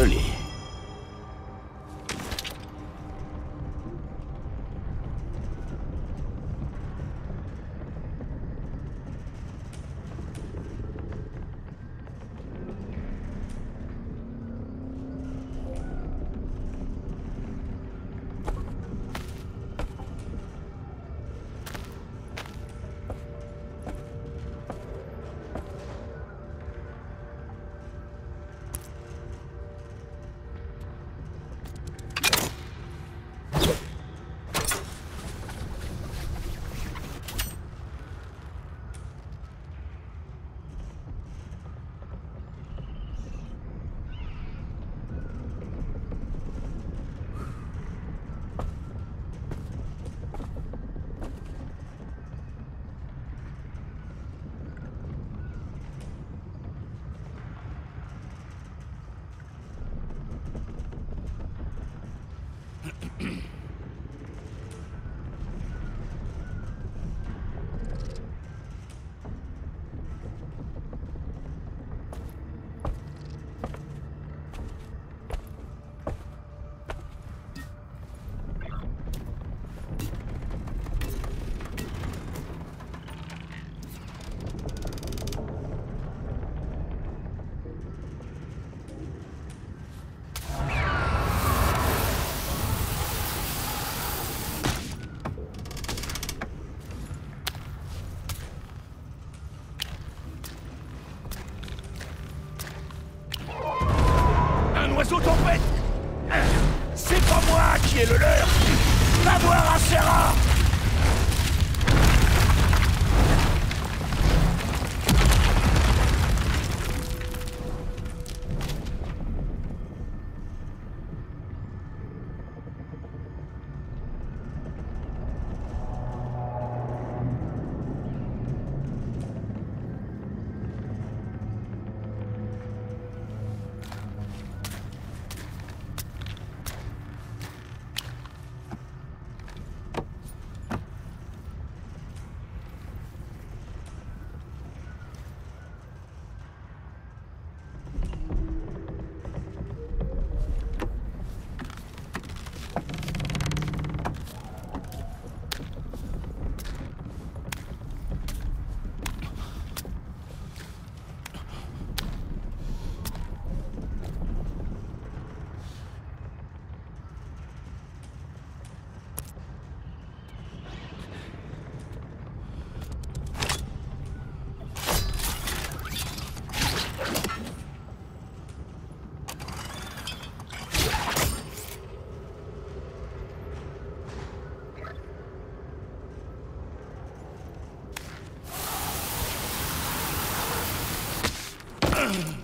这里。face aux tempêtes C'est pas moi qui ai le leur. L'avoir à Serra Dominating.